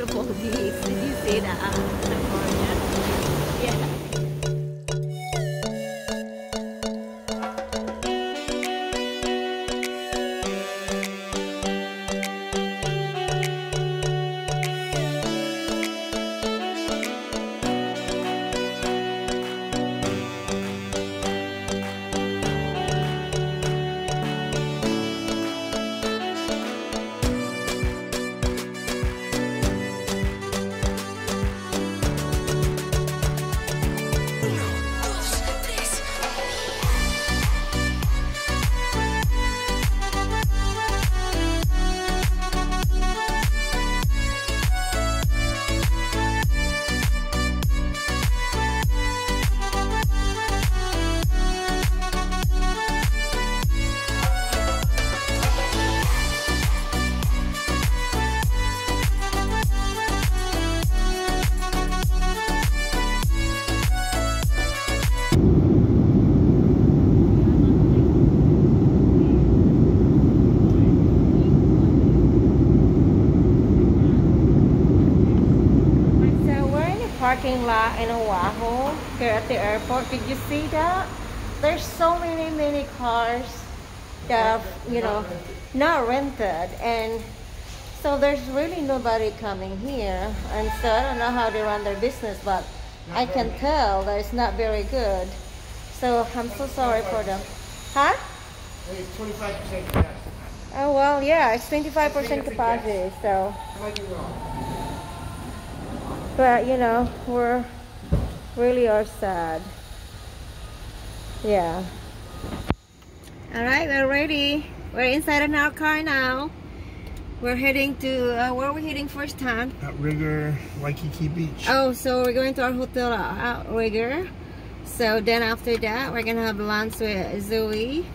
beautiful beach. Did you a parking lot in Oahu here at the airport. Did you see that? There's so many, many cars that, you know, not rented. And so there's really nobody coming here. And so I don't know how they run their business, but I can tell that it's not very good. So I'm so sorry for them. Huh? It's twenty-five percent capacity. Oh, well, yeah, it's 25% capacity, so. I might be wrong. But you know, we're really are sad. Yeah. All right, we're ready. We're inside in our car now. We're heading to uh, where are we heading first time? Outrigger, Waikiki Beach. Oh, so we're going to our hotel at Outrigger. So then after that, we're gonna have lunch with Zoe.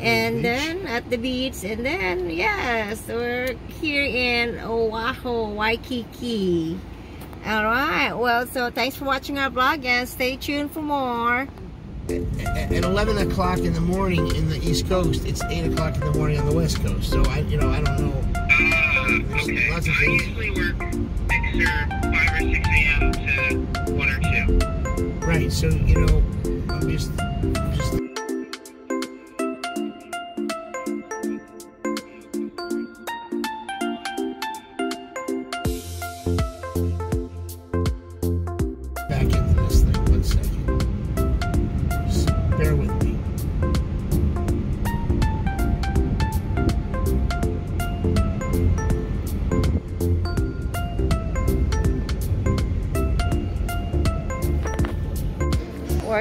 And beach. then at the beach, and then yes, we're here in Oahu, Waikiki. All right. Well, so thanks for watching our vlog, and stay tuned for more. At, at 11 o'clock in the morning in the East Coast, it's 8 o'clock in the morning on the West Coast. So I, you know, I don't know. There's okay. lots of I usually work extra 5 or 6 a.m. to 1 or 2. Right. So you know, I'm just, just.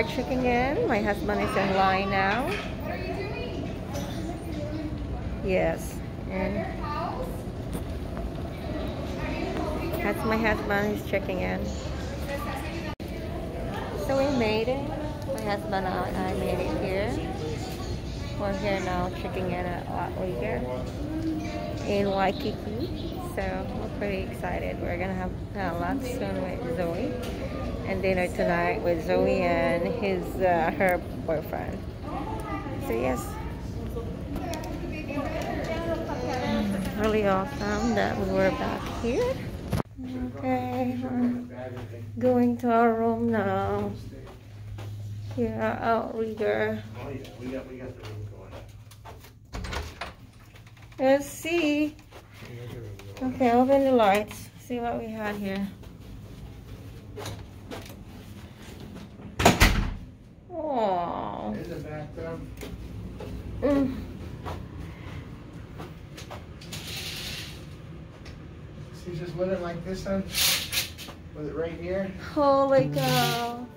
Checking in. My husband is in line now. Yes. And that's my husband. He's checking in. So we made it. My husband and I made it here. We're here now checking in at Outrigger in Waikiki. So we're pretty excited. We're gonna have uh, lunch soon with Zoe and dinner tonight with Zoe and his uh, her boyfriend. So yes, really awesome that we were back here. Okay, we're going to our room now. Here, our outrigger. Oh we. Let's see. Okay, open the lights. See what we had here. Oh. There's a bathtub. Mm. See, just living like this, son. With it right here. Holy cow.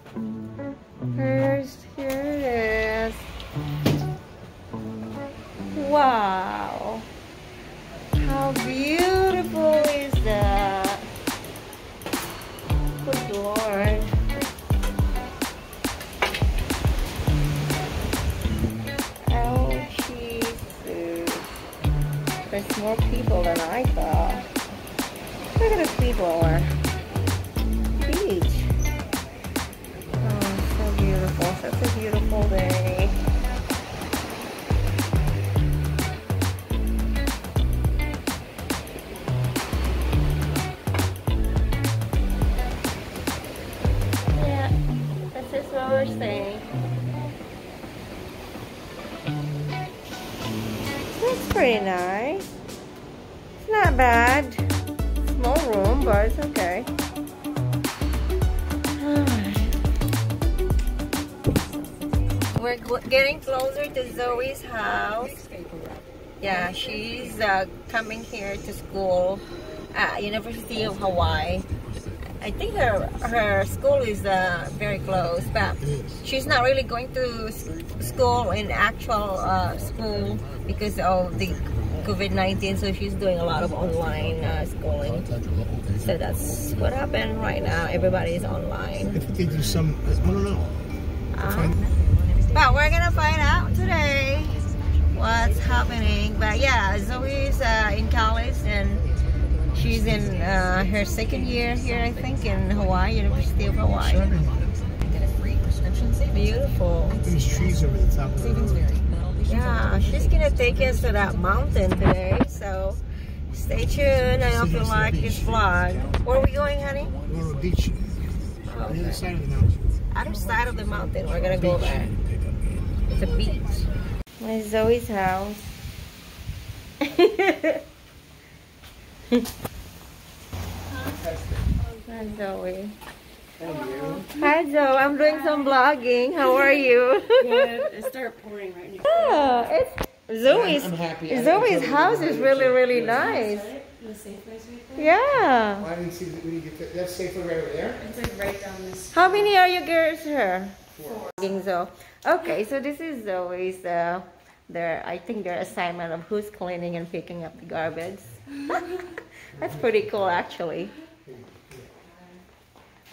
Yeah, she's uh, coming here to school at University of Hawaii. I think her her school is uh, very close, but she's not really going to school in actual uh, school because of the COVID-19. So she's doing a lot of online uh, schooling. So that's what happened right now. Everybody is online. They do some. I don't know. But we're gonna find out today what's happening. But yeah, Zoe's uh, in college and She's in uh, her second year here, I think, in Hawaii, University of Hawaii. Beautiful. These trees over the top Yeah, she's gonna take us to that mountain today, so stay tuned. I hope you like this vlog. Where are we going, honey? We're going to beach. Okay. The other side of the mountain. Other side of the mountain, we're gonna go there. It's a beach. My Zoe's house. Hi Zoe. Hello. Hi Zoe, I'm doing some vlogging. How are you? Good. It started pouring right now. Yeah, it's Zoe's. I'm, happy. Zoe's house is really, really nice. Yeah. Well, I didn't see that we get that. That's Safeway right over there. It's like right down this. How many are you girls here? Four. So, okay, so this is always Uh, their I think their assignment of who's cleaning and picking up the garbage. That's pretty cool, actually.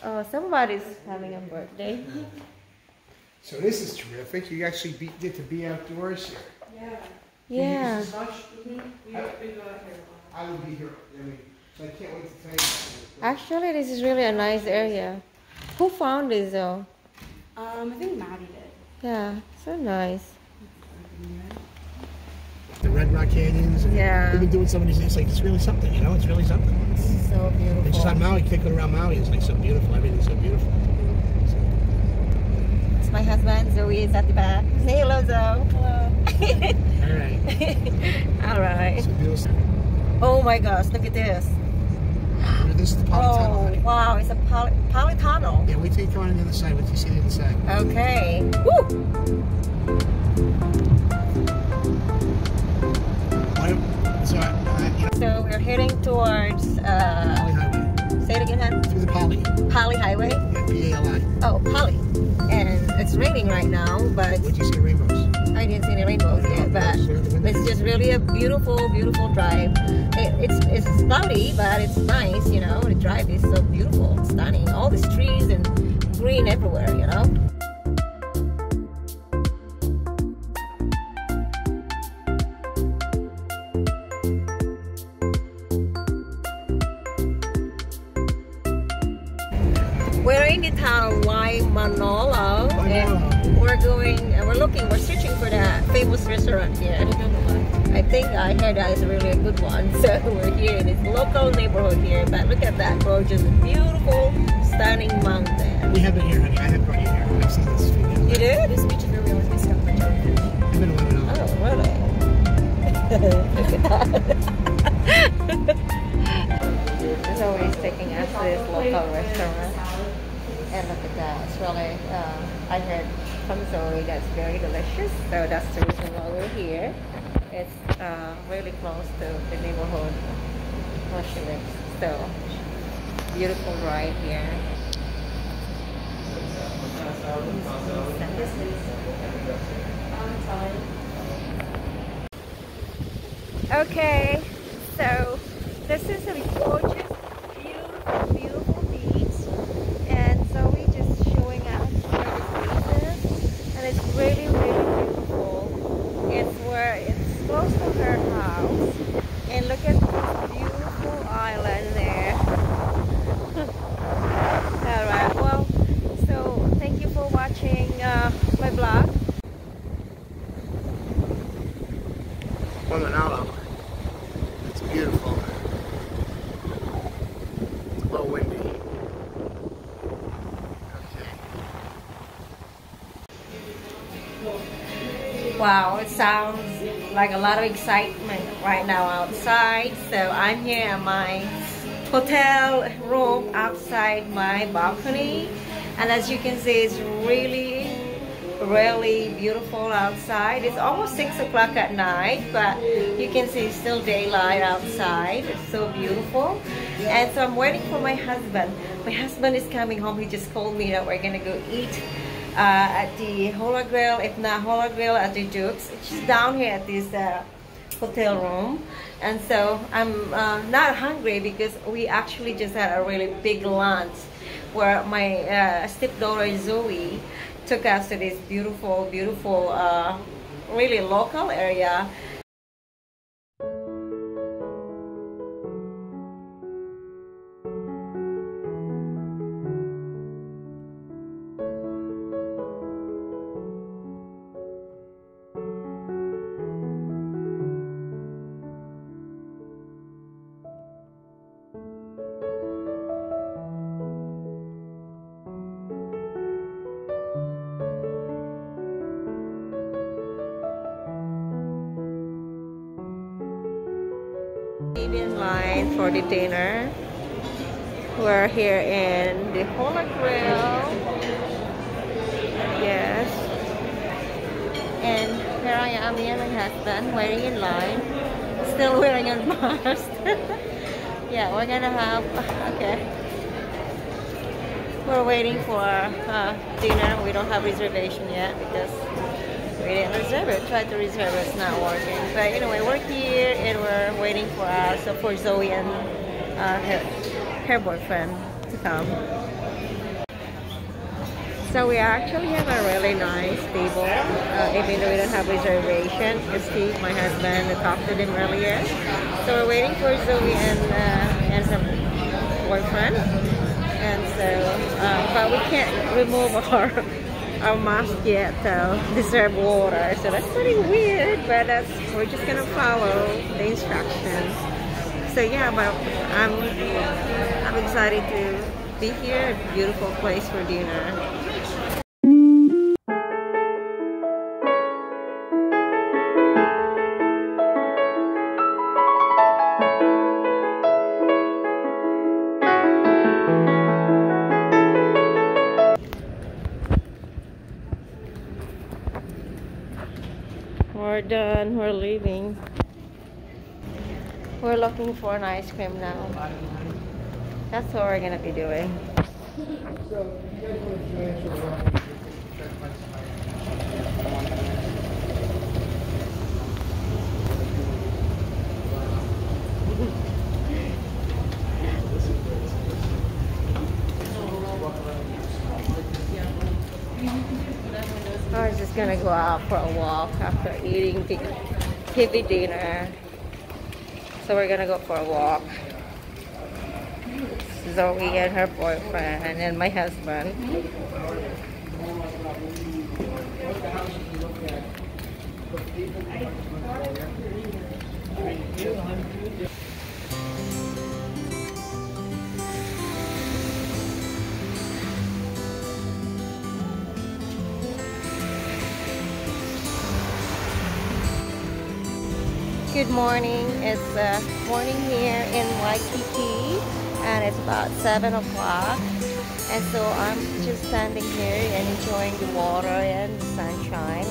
Oh, somebody's having a birthday. So this is terrific. You actually be, get to be outdoors here. Yeah. Yeah. Mm -hmm. we, we go out here. I will be here. I mean, so I can't wait to tell you. Actually, this is really a nice area. Who found this though? Um, I think Maddie did. Yeah, so nice the Red Rock Canyons. yeah. We've been doing some of these things. Like it's really something, you know. It's really something. It's so beautiful. It's just on Maui, kicking around Maui is like so beautiful. Everything's so beautiful. So. It's my husband. Zoe is at the back. Say hello, Zoe. Hello. All right. All right. So oh my gosh! Look at this. This is the Pali tunnel. Oh, wow, it's a Pali polytunnel. Yeah, wait till you come on the other side. Wait till you see the other side. Okay. Woo! So, uh, so we're heading towards. Uh, Pali Highway. Say it again, hon. Through the Pali. Pali Highway. Yeah, P-A-L-I. Oh, Pali. And it's raining right now, but. What did you see rainbows? I didn't see any rainbows yet, but it's just really a beautiful, beautiful drive. It, it's it's cloudy, but it's nice, you know. The drive is so beautiful, stunning. All these trees and green everywhere, you know. We're in the town of Waimanalo, and we're going, and we're looking, we're searching for that famous restaurant here. I think I heard that is really a good one. So we're here in this local neighborhood here. But look at that gorgeous, beautiful, stunning mountain. We have been here, honey. I have brought you here. I've seen this video. You did? This beach is where we always get stuff for jellyfish. I've been to one Oh, really? so he's taking us to this local restaurant. And look at that. It's really, uh, I heard Zoe that's very delicious. So that's the reason why we're here. It's uh, really close to the neighborhood where she lives. So, beautiful ride here. Okay, so watching uh, my vlog. From. It's beautiful. It's a little windy. Okay. Wow, it sounds like a lot of excitement right now outside. So I'm here at my hotel room outside my balcony. And as you can see, it's really, really beautiful outside. It's almost six o'clock at night, but you can see it's still daylight outside. It's so beautiful. And so I'm waiting for my husband. My husband is coming home. He just told me that we're gonna go eat uh, at the Hula Grill, if not Hula Grill, at the Duke's. It's down here at this uh, hotel room. And so I'm uh, not hungry because we actually just had a really big lunch where my uh, stepdaughter Zoe took us to this beautiful, beautiful, uh, really local area dinner. We're here in the Hula Grill. Yes. And here I am, me and my husband waiting in line. Still wearing a mask. yeah, we're gonna have, okay. We're waiting for uh, dinner. We don't have reservation yet because we didn't reserve it. Tried to reserve it, it's not working. But anyway, we're here and we're waiting for us, so for Zoe and uh, her, her boyfriend to come. So we actually have a really nice table, uh, even though we don't have reservation. Steve, my husband, I talked to them earlier. So we're waiting for Zoe and uh, and her boyfriend. And so, uh, but we can't remove our yet to deserve water. So that's pretty weird, but that's we're just gonna follow the instructions. So yeah, but I'm I'm excited to be here. Beautiful place for dinner. Looking for an ice cream now. That's what we're gonna be doing. I was just gonna go out for a walk after eating the heavy dinner. So we're gonna go for a walk. Zoe and her boyfriend and my husband. Good morning. It's uh, morning here in Waikiki and it's about 7 o'clock. And so I'm just standing here and enjoying the water and the sunshine.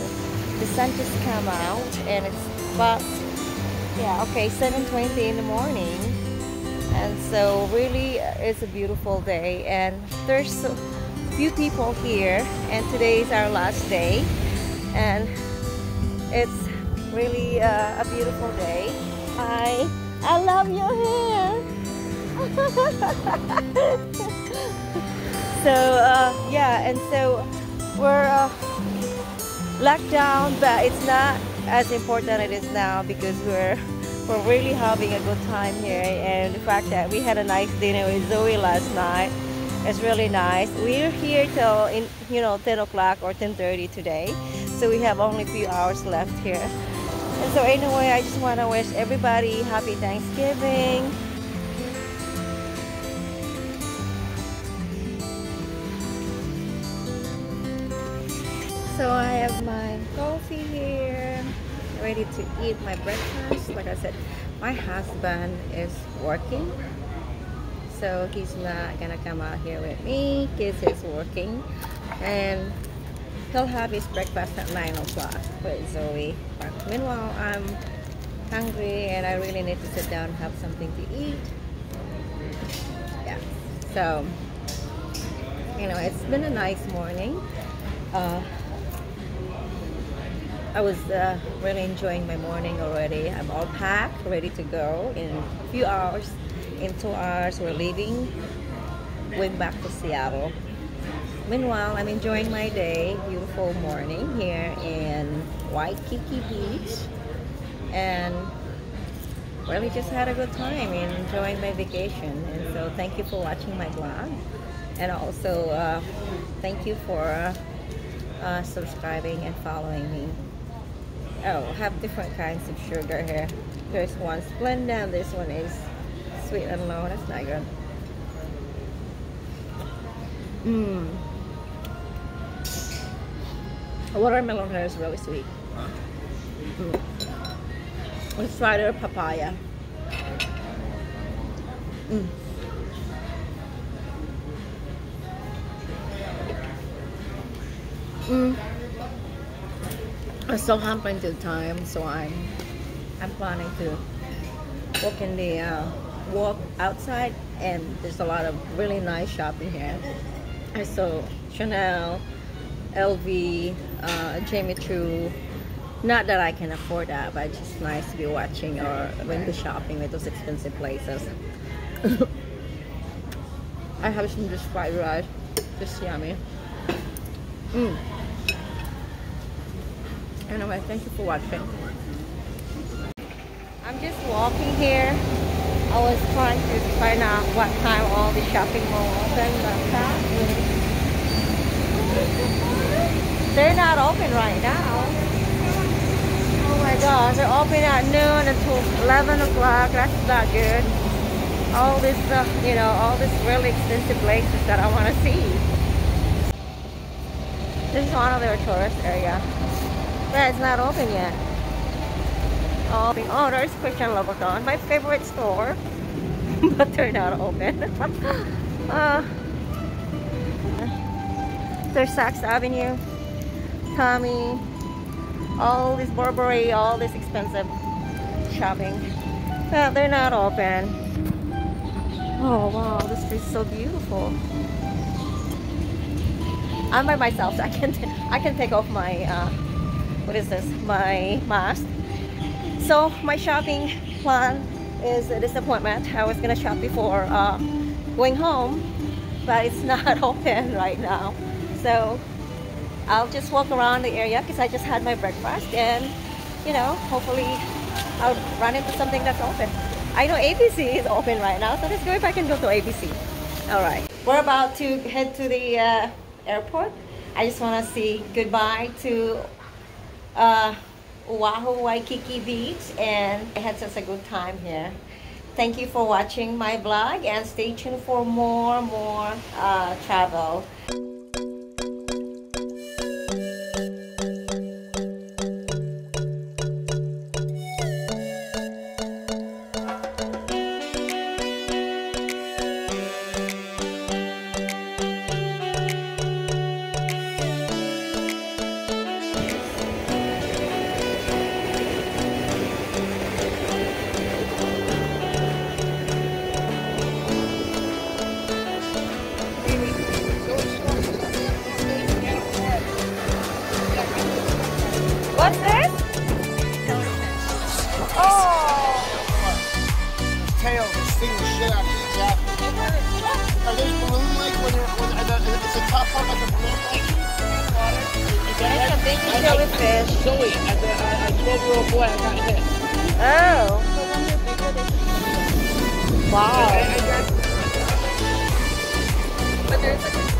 The sun just come out and it's about, yeah, okay, 7.20 in the morning. And so really uh, it's a beautiful day and there's so few people here and today is our last day. And it's really uh, a beautiful day. Hi, I love your hair. so uh, yeah, and so we're uh, locked down, but it's not as important as it is now because we're we're really having a good time here, and the fact that we had a nice dinner with Zoe last night. It's really nice. We're here till in you know 10 o'clock or 10:30 today, so we have only a few hours left here. And so anyway, I just want to wish everybody happy Thanksgiving. So I have my coffee here, ready to eat my breakfast. Like I said, my husband is working, so he's not gonna come out here with me because he's working, and he'll have his breakfast at 9 o'clock with Zoe. Meanwhile, I'm hungry and I really need to sit down and have something to eat. Yeah, so you know, it's been a nice morning. Uh, I was uh, really enjoying my morning already. I'm all packed, ready to go in a few hours. In two hours, we're leaving, going back to Seattle. Meanwhile, I'm enjoying my day. Beautiful morning here in Waikiki Beach. And really just had a good time enjoying my vacation. And so thank you for watching my vlog. And also, uh, thank you for uh, subscribing and following me. Oh, have different kinds of sugar here. There's one Splenda, this one is sweet and low. That's not good. Mmm. Watermelon here is really sweet. Mm. Let's try papaya. Mm. Mm. I still have plenty of time, so I'm I'm planning to walk in the uh, walk outside, and there's a lot of really nice shopping here. I saw Chanel, LV, uh, Jimmy Choo. Not that I can afford that, but it's just nice to be watching or window shopping at those expensive places. I have some just fried rice, just yummy. Mm. Anyway, thank you for watching. I'm just walking here. I was trying to find out what time all the shopping malls open, but they're not open right now. Oh my gosh, they're open at noon until 11 o'clock. That's not good. All this, uh, you know, all these really expensive places that I want to see. This is one of their tourist area. But it's not open yet. Oh, oh there's Christian Louboutin, my favorite store. but they're not open. uh, there's Saks Avenue, Tommy, all this Burberry, all this expensive shopping. But they're not open. Oh wow, this is so beautiful. I'm by myself, so I can I can take off my uh, what is this my mask so my shopping plan is a disappointment I was gonna shop before uh, going home but it's not open right now so I'll just walk around the area because I just had my breakfast and you know hopefully I'll run into something that's open I know ABC is open right now so let's go if I can go to ABC all right we're about to head to the uh, airport I just want to say goodbye to uh, Oahu Waikiki Beach and I had such a good time here. Thank you for watching my vlog and stay tuned for more more uh, travel. What's this? Oh! Tail sting the shit out of you, Jack. Are those balloon like when you're when are the, is the top part like a balloon like? It's a big jellyfish. Zoe, as a, a 12 year old boy, I got hit. Oh. Wow. Okay.